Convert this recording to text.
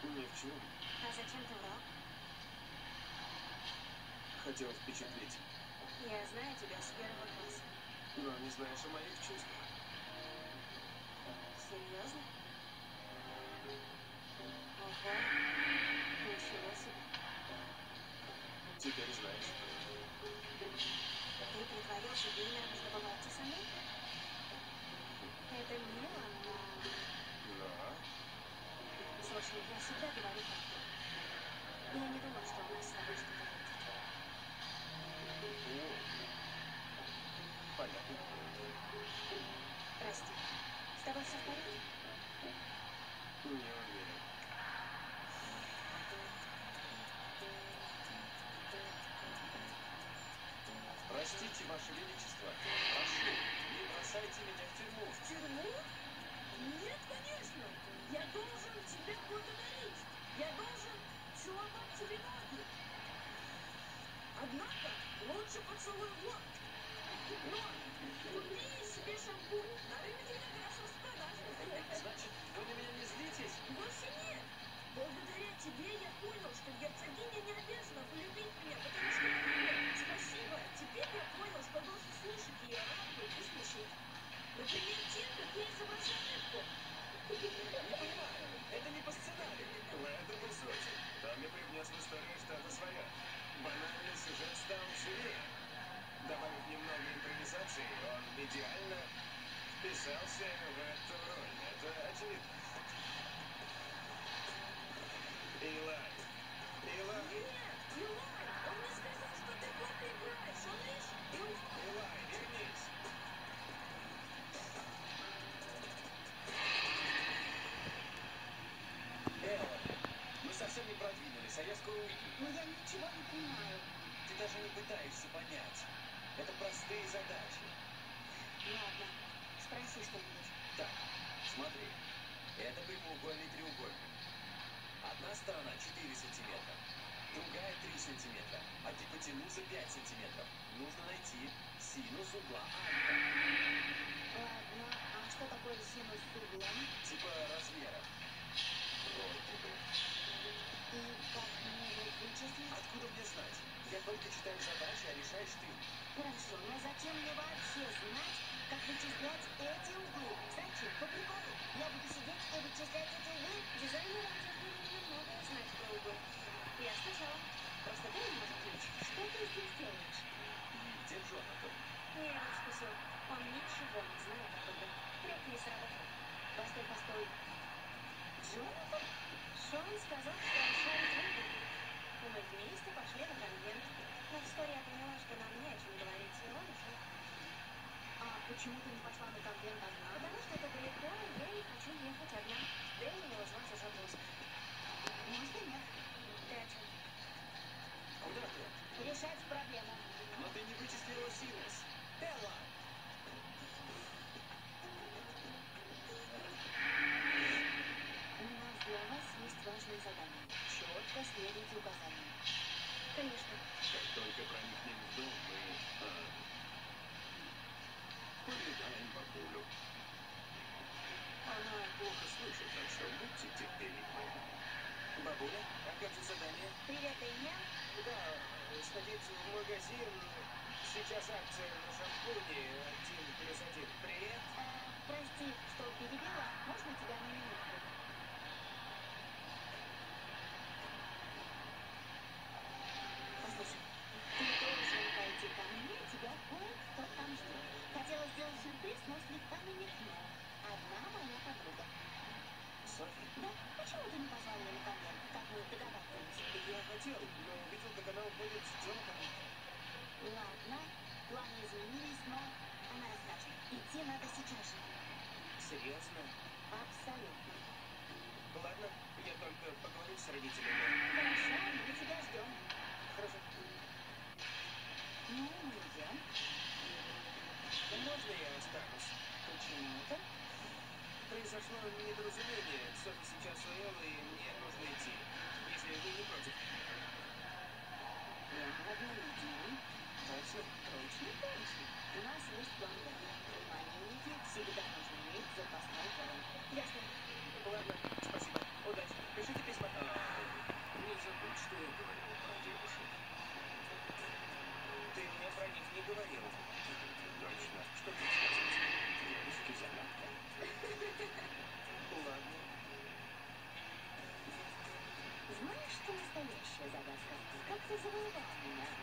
Почему? А зачем ты врал? Хотел впечатлить. Я знаю тебя с первого класса. Но не знаешь о моих чувствах. Серьезно? Ого. Ничего себе. Теперь знаешь. Ты притворился геймером, чтобы войти со мной? Это мило, но... Но... Слушай, я всегда говорю правду. Я не думал, что у нас с тобой что-то будет. Понятно. Прости. С тобой все в порядке? Не уверен. Простите, Ваше Величество. Прошу, не бросайте меня в тюрьму. В тюрьму? Нет, конечно. Я должен тебя благодарить. Я должен целовать тебе ноги. Однако лучше поцелуй в лоб. Но купи себе шампунь. На рынке это хорошо в. Значит, вы на меня не злитесь? Вовсе нет. Благодаря тебе я понял, что герцогиня не обязана полюбить меня, потому что я. Спасибо. Теперь я понял, что должен слушать ее, а и слушать. Например, тем, как я вписался в эту роль. Это очевидно. Скоро уйду. Но я ничего не понимаю. Ты даже не пытаешься понять. Это простые задачи. Ладно, спроси что-нибудь. Так, смотри. Это прямоугольный треугольник. Одна сторона 4 сантиметра, другая 3 сантиметра, а гипотенуза 5 сантиметров. Нужно найти синус угла альфа. Ладно, а что такое синус с углом? Типа размера. Я только читаю задачи, а решаешь ты. Хорошо, но зачем мне вообще знать, как вычислять эти углы? Зачем? По приколу. Я буду сидеть и вычислять эти углы. Дизайнеры обязательно многое знать про углы. Я скачала. Просто дай этот ключ. Что ты здесь делаешь? Где Джонатан? Я его спасу. Он ничего не знает об этом. Трек не сработал. Постой, постой. Джонатан? Шон сказал, что он шарит в мы вместе пошли на конвент. Но вскоре я поняла, что нам не о чем говорить. А почему ты не пошла на конвент одна? Потому что это Конечно. Как только проникнем в дом, мы... а, повидаем бабулю. Она плохо слышит, так что будьте терпеливы. Бабуля, а как же задание? Привет, Эйня. Да, сходить в магазин. Сейчас акция на шампуне один плюс один. Привет. Э, прости, что перебила. Можно тебя на минутку? Послушай, ты должен пойти ко мне, тебя кое-кто там ждет. Хотела сделать сюрприз, но слегка намекнула. Одна моя подруга. Софи, Да, почему ты не позвал ее на конвент, как мы договаривались? я хотел, но увидел, Джонатаном. Ладно, планы изменились, но она расскажет. Идти надо сейчас же. Серьезно? Абсолютно. Ладно, я только поговорю с родителями. Хорошо, мы тебя ждем. Хорошо. Ну, мы идем. Можно я останусь? Почему-то. Произошло недоразумение. Софи сейчас у Эллы, и мне нужно идти. Если вы не против. говорил. Точно, что ты сказать. Русский загадка. Ладно. Знаешь, что настоящая загадка? Как ты завоевал меня?